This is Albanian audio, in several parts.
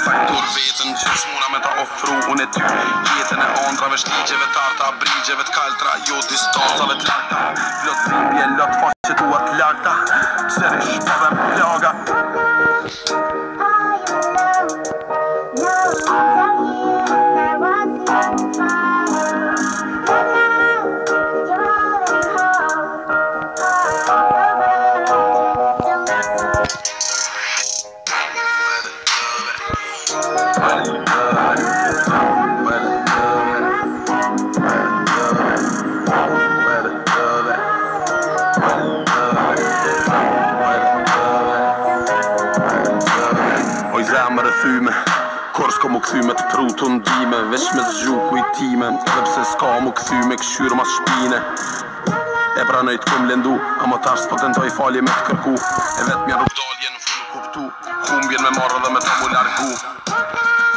fajtur vetën Gjithë muna me ta ofru unë ty Jetën e ondrave, shligjeve, tarta Brigjeve, t'kaltra, jo distancave t'larta Lot t'imbje, lot faqe t'u atë larta Pse rishpeve më plaga Thank you. i zemër e thyme Kor s'ko mu këthy me të të ndime Vesh me zgju kujtime Dhe pse s'ka mu këthy me këshyrë shpine E pranoj të këm lëndu A më tash s'po të ndoj falje me të kërku E vetë mja rrug dalje në funu kuptu Kumbjen me marrë dhe me të mu largu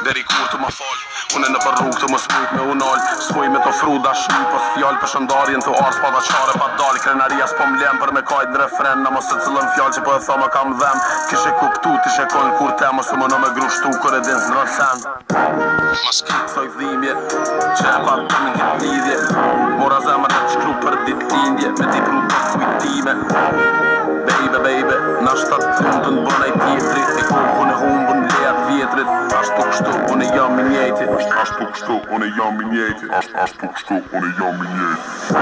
Deri kur të më falj Unë e në për rrug të më smuk me unall me të da shmi, Po s'fjall për shëndarjen të ars pa qare, pa dalë Krenaria s'po m'lem për me kajt në refren Në mos të cëllën fjall që po e thoma kam dhem Kishe kuptu t'i shekon kur te Mos të më në me shtu kër e din s'në rësen Maske Soj dhimje Që e pa të më një të shkru për dit tindje Me ti pru të kujtime Baby, baby, na të spoke scope on a young miniature. I, I spoke scope on a young miniature. Bye.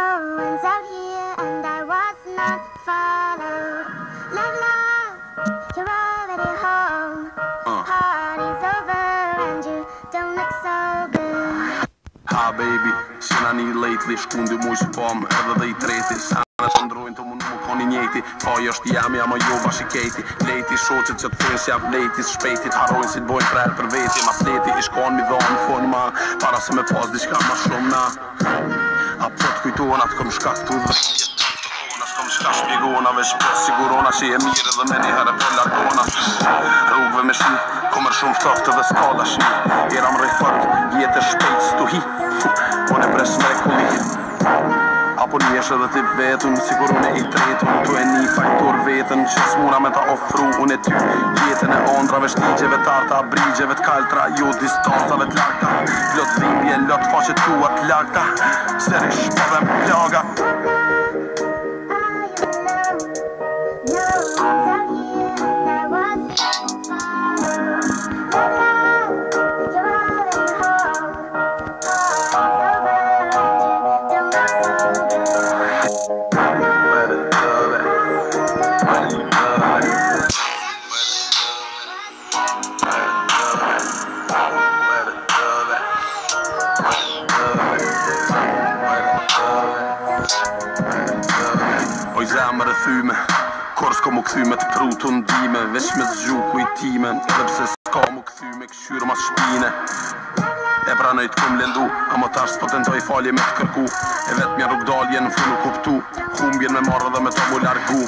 ruins out here and I was not followed. Love, love, you're already home. Uh. Party's over and you don't look so good. Ha, baby, sin I need lately, shkundi mu i s'pom, edhe dhe i treti, Sa që ndrujnë të mundu më koni njëti, po jo është jam, jam o jo bashi kejti, lejti, shoqet që të thënë si jam lejti, shpejtit, harojnë si të bojnë për veti, mas leti, i shkon mi dhonë, foni ma, para se me pos diçka më shumë na. Ha, ha, ha, ha, ha, Na pot kujtuona të këm shka këtu dhe jetë Ka shpjegona veç për po sigurona që je mirë dhe meni, një herë për po largona Rrugve me shi, komër shumë ftoftë dhe s'ka dashi Jera më rëjfart, vjetë shpejt s'tu hi Po në presë me kulli Apo një është edhe ti vetën Sigur unë e i tretë Unë të e një fajtor vetën Që s'mura me ta ofru Unë e ty Jetën e ondrave Shtigjeve tarta Brigjeve t'kaltra Ju jo distosave t'lakta Lotë dhimbje Lot faqet tua t'lakta Seri shpëve m'plaga Lotë dhimbje rëthyme Kor s'ko mu këthyme të pru të ndime Veç me zgju kujtime Dhe pse s'ka mu këthyme këshyrë mas shpine E pranoj të këm lëndu A më tash s'po të ndoj falje me të kërku E vetë mja rrug dalje në funu kuptu Humbjen me marrë dhe me të mu largu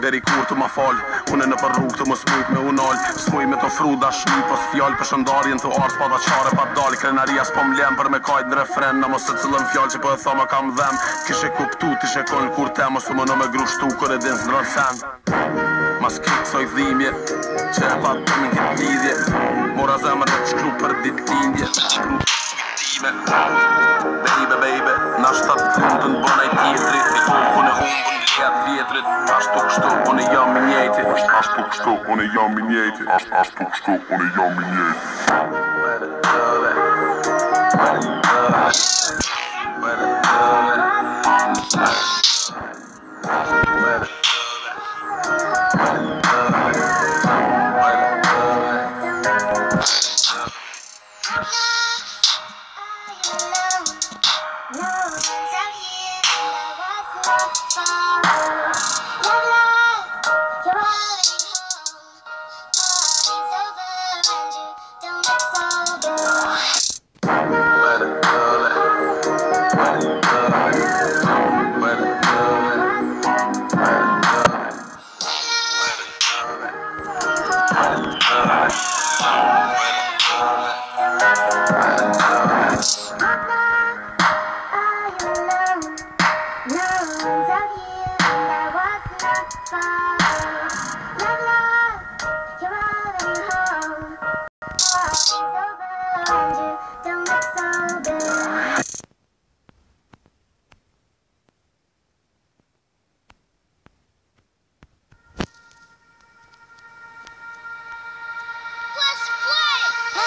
Deri kur të ma falë Pune në për rrugë të më smujt me unol Smuj me të fru dashni Pos fjall për shëndarjen të ars Pa da qare pa dal Krenaria s'po më lem Për me kajt në refren Në mos të cilën fjall që po e thoma kam dhem Kishe kuptu, t'i kon kur te Mos të më në me grushtu Kër e din së në rësen Mas kërë kësoj dhimje Që e pa të më këtë Mora zemë të shkru për ditindje për Als spook stil onder jouw minjeten. Als, als spook stil onder jouw minjeten. Bye.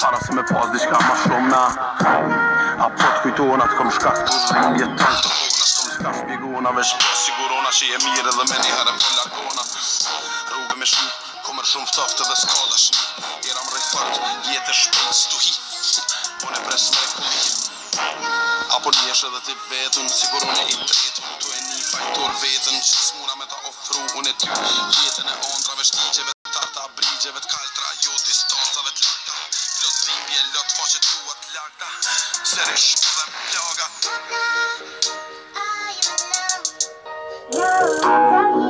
Para se me pas di shka ma shumë na A po të kom shka këtu shumë jetë të të të të Ka veç po sigurona që je mirë dhe me një herë për lakona Rrugë me shumë, komër shumë ftoftë dhe skodash Jera më rejfartë, jetë shpëllë së tuhi Po në presë me kuhi Apo një edhe ti vetën, sigurone i tretë Po të e një fajtor vetën, që smura me ta ofru Unë e ty, jetën e ondra veç tijgjeve, tarta brigjeve t'kaj stas av ett lagda Bröstring ger lött facit oupplagda Slerish av en plaga